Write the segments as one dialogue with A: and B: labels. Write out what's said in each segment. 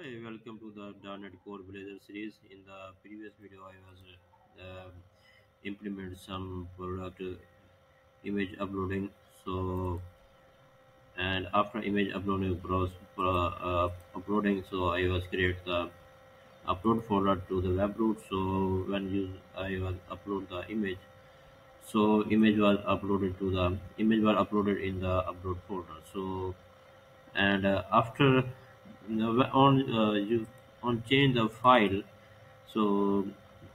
A: Hi, welcome to the .NET Core Blazor series. In the previous video, I was uh, implement some product image uploading. So, and after image uploading, pros, pro, uh, uploading, so I was create the upload folder to the web root. So when you I was upload the image, so image was uploaded to the image was uploaded in the upload folder. So and uh, after on uh, you on change the file so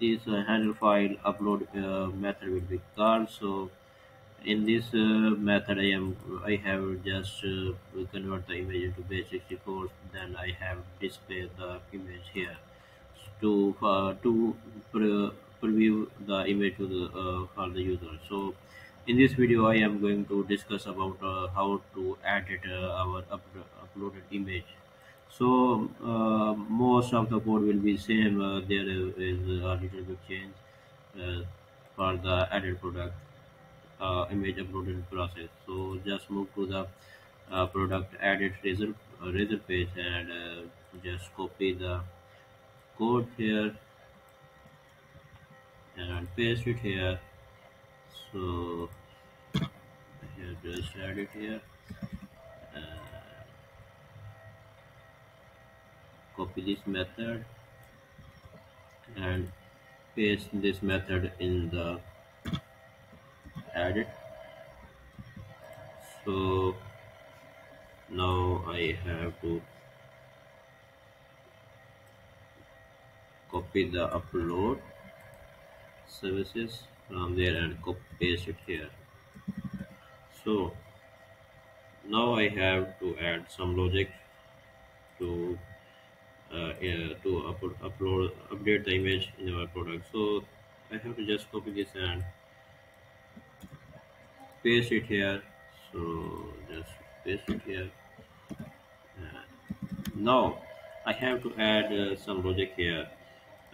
A: this uh, handle file upload uh, method will be called. So in this uh, method i am i have just uh, convert the image into base64 then i have display the image here. To uh, to pre- preview the image to the uh, for the user. So in this video i am going to discuss about how to edit our up- uploaded image so uh, most of the code will be same uh, there is a little bit change uh, for the added product uh, image uploading process. So just move to the uh, product added result uh, result page and just copy the code here and paste it here. So here just add it here copy this method and paste this method in the edit so now I have to copy the upload services from there and copy paste it here. So now I have to add some logic to uh, to upload, upload update the image in our product. So I have to just copy this and paste it here. So just paste it here. Uh, now I have to add uh, some logic here.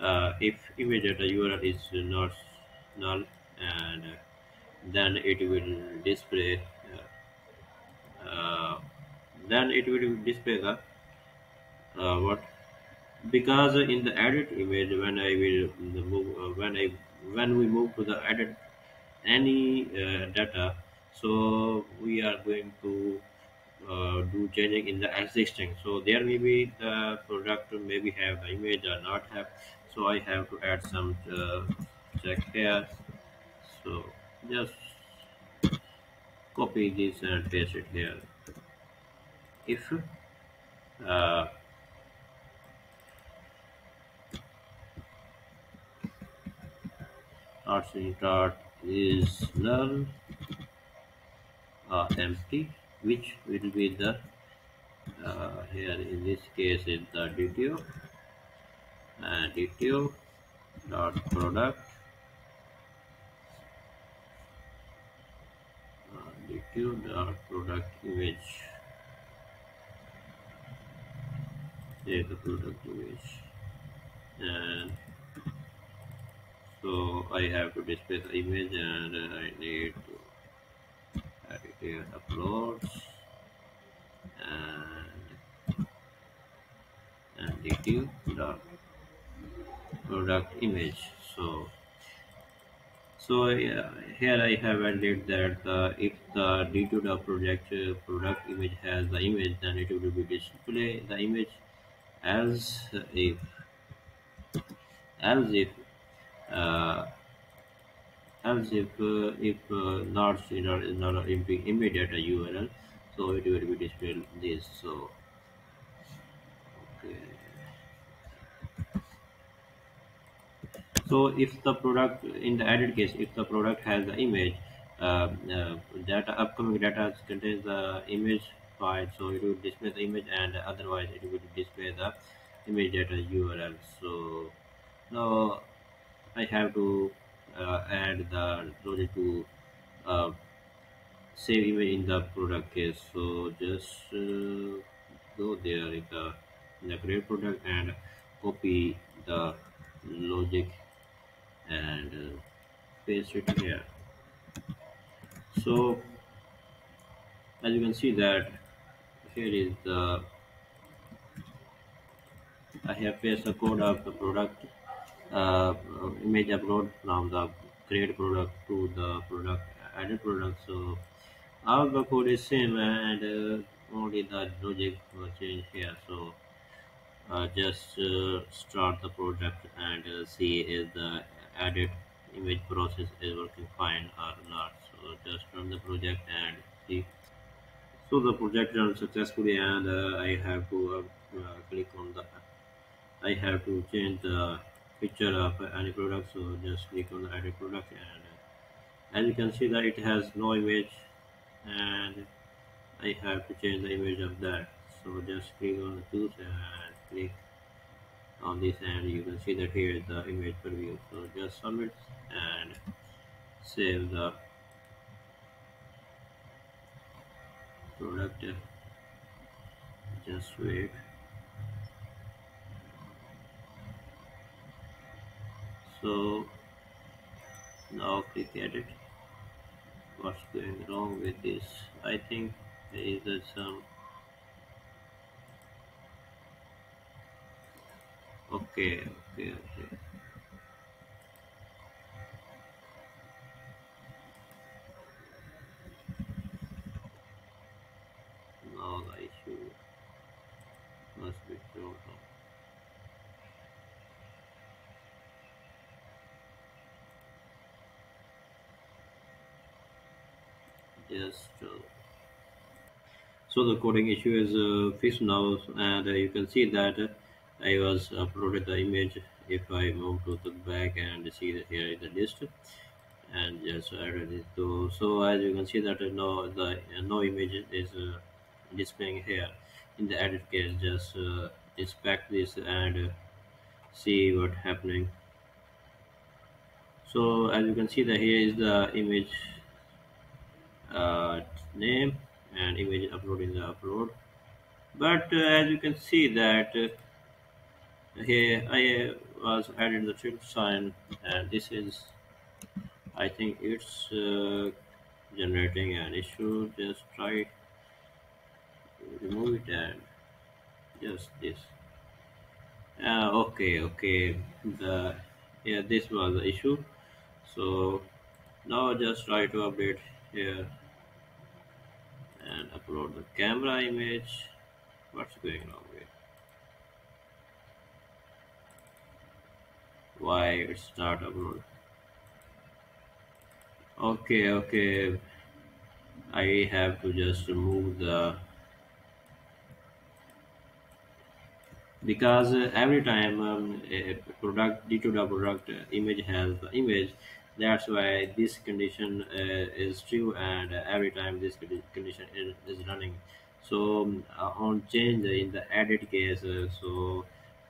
A: Uh, if image data URL is not null and then it will display uh, uh, then it will display the uh, what because in the edit image when I will move uh, when I when we move to the edit any uh, data so we are going to uh, do changing in the existing. So there may be the product maybe have the image or not have. So I have to add some uh, check here. So just copy this and paste it here. If uh, rc dot is null uh, empty which will be the uh, here in this case is the dto and dto dot product uh, dot product image take the product image and so I have to display the image and I need to add it here uploads and and dq dot product image. So so yeah, here I have added that uh, if the dto dot project uh, product image has the image then it will be display the image as if as if uh, as if uh, if uh, not you know is not an imp- immediate URL, so it will be displayed this. So okay. So if the product in the added case, if the product has the image, uh, uh, data upcoming data contains the image file, so it will display the image, and otherwise it will display the image data URL. So now I have to uh, add the logic to uh, save image in the product case. So just uh, go there in the in the create product and copy the logic and uh, paste it here. So as you can see that here is the I have pasted the code of the product uh, image upload from the create product to the product added product. So all the code is same and uh, only the logic was changed here. So uh, just uh, start the project and uh, see if the added image process is working fine or not. So just run the project and see. So the project runs successfully and uh, I have to uh, click on the I have to change the picture of any product so just click on the edit product and uh, as you can see that it has no image and I have to change the image of that. So just click on the tools and click on this and you can see that here is the image preview so just submit and save the product. Just wait so now click edit what's going wrong with this. I think there is some okay okay okay now the issue must be solved uh, so the coding issue is uh, fixed now and uh, you can see that uh, I was uploaded the image if I move to the back and see that here is the list. And just added it. To so as you can see that uh, no the uh, no image is uh, displaying here. In the edit case just uh, inspect this and uh, see what happening. So as you can see that here is the image uh, name and image upload in the upload. But uh, as you can see that uh, here I was added the triple sign and this is I think it's uh, generating an issue. Just try remove it and just this. Uh, okay okay. The yeah this was the issue. So now just try to update here and upload the camera image. What's going on with why it's not upload? Okay okay. I have to just remove the because every time um, a product due to the product image has the image that's why this condition uh, is true and every time this condition is, is running. So um, uh, on change in the edit case uh, so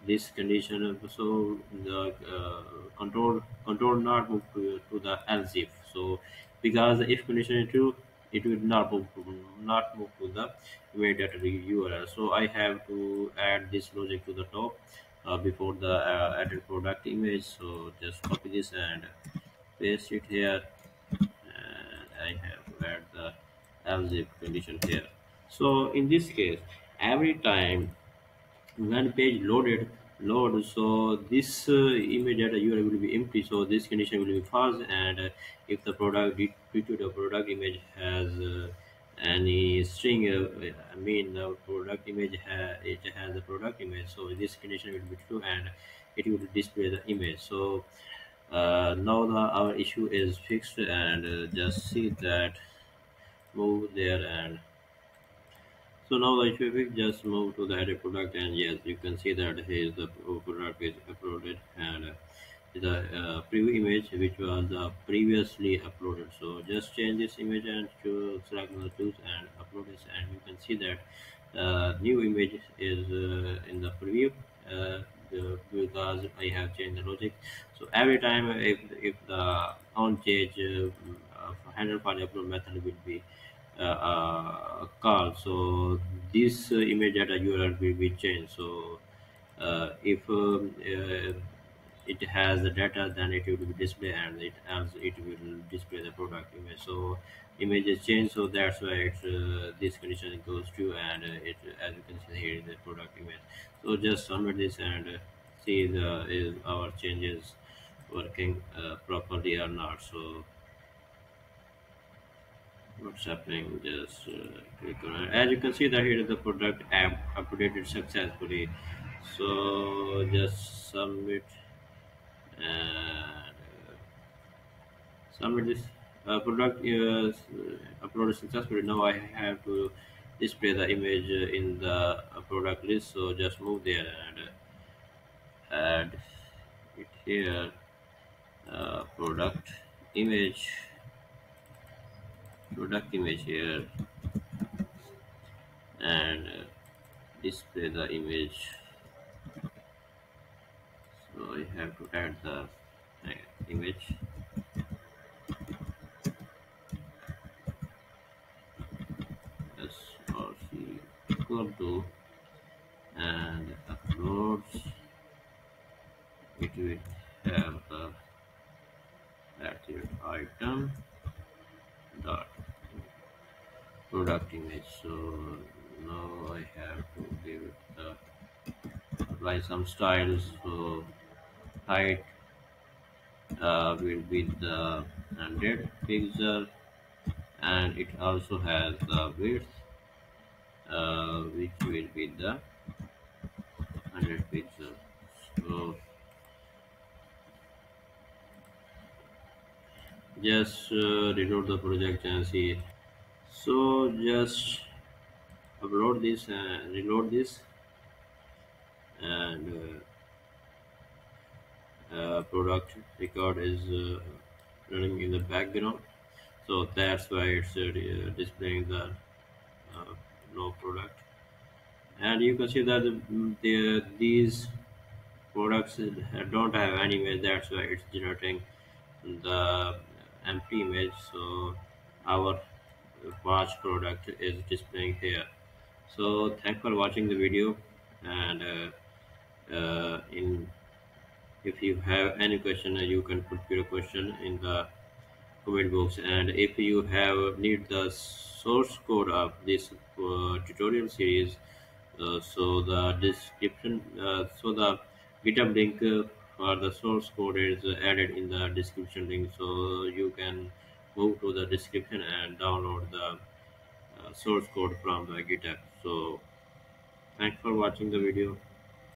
A: this condition so the uh, control control not move to, to the else if. So because if condition is true it will not move to, not move to the immediate url so i have to add this logic to the top uh, before the uh, added product image. So just copy this and paste it here and I have add the else condition here. So in this case, every time when page loaded load, so this uh, image data URL will be empty. So this condition will be false, and uh, if the product due the product image has uh, any string, uh, I mean the product image ha- it has a product image. So this condition will be true, and it will display the image. So uh, now the, our issue is fixed and uh, just see that move there and so now the issue is fixed just move to the edit product and yes you can see that here is the product is uploaded and uh, the uh, preview image which was the previously uploaded. So just change this image and to select the tools and upload this and you can see that uh, new image is uh, in the preview uh, because I have changed the logic. So every time if, if the on change uh, handle file upload method will be uh, uh, called. So this uh, image data URL will be changed. So uh, if um, uh, it has the data then it will be displayed and it as it will display the product image. So image is changed so that's why it's uh, this condition goes to and uh, it as you can see here the product image. So just submit this and uh, see the is our changes working uh, properly or not. So what's happening? Just uh, click on it. as you can see that here the product app updated successfully. So just submit and uh, submit this uh, product is uh, uploaded successfully. Now I have to display the image in the uh, product list so just move there and uh, add it here. Uh, product image. Product image here. And uh, display the image. So I have to add the uh, image to and uploads it will have the attribute item dot product image. So now I have to give it the apply some styles. So height uh, will be the 100 pixel. And it also has the width uh, which will be the 100 pixel so just uh, reload the project and see. So just upload this and reload this. And uh, uh, product record is uh, running in the background. So that's why it's uh, displaying the no product. And you can see that the, the, these products don't have any image that's why it's generating the empty image. So our watch product is displaying here. So thanks for watching the video and uh, uh, in if you have any question you can put your question in the comment box and if you have need the source code of this uh, tutorial series uh, so the description uh, so the github link uh, for the source code is added in the description link so you can move to the description and download the uh, source code from the github. So thanks for watching the video